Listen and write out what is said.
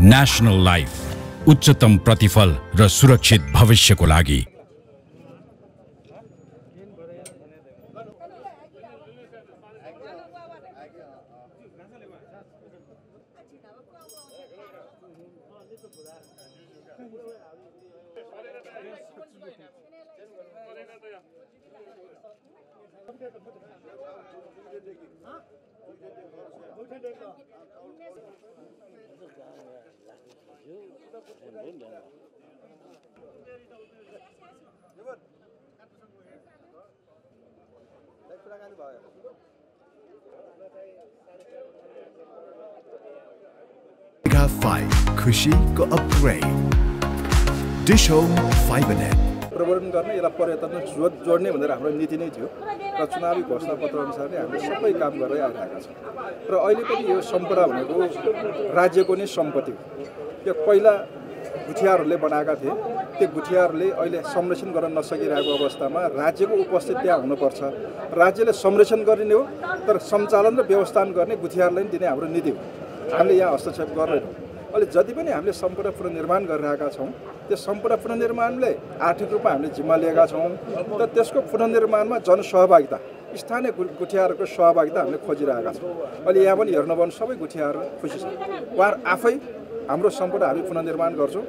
National life उच्चतम प्रतिफल र सुरक्षित भविष्य को लागि। Mega 5 खुसीको upgrade Dish Home fibre net प्रवर्धन गर्ने यसलाई पर्यटनमा जोड जोड्ने भनेर हाम्रो नीति नै थियो र चुनावी घोषणापत्र अनुसारले हामीले सबै काम गर्दै आइरहेका छौँ। र अहिले पनि यो सम्पदा भनेको राज्यको नै सम्पत्ति हो। त्यो पहिला गुठियाहरूले बनाएका थिए त्यो गुठियाहरूले अहिले संरक्षण गर्न नसकिरहेको अवस्थामा राज्यको उपस्थिति त्यहाँ हुनुपर्छ। राज्यले संरक्षण गरिने हो तर सञ्चालन र व्यवस्थापन गर्ने गुठियाहरूलाई दिने हाम्रो नीति हो। हामीले यहाँ हस्तक्षेप गर्दैनौँ। अहिले जति पनि हामीले सम्पदा पुनर्निर्माण गरिरहेका छौँ त्यो सम्पदा पुनर्निर्माणले आर्थिक रूपमा हामीले जिम्मा लिएका छौँ र त्यसको पुनर्निर्माणमा जनसहभागिता स्थानीय गु गुठियाहरूको सहभागिता हामीले खोजिरहेका छौँ। अहिले यहाँ पनि हेर्नुभयो भने सबै गुठियाहरू खुसी छन्। उहाँहरू आफै हाम्रो सम्पदा हामी पुनर्निर्माण गर्छौँ।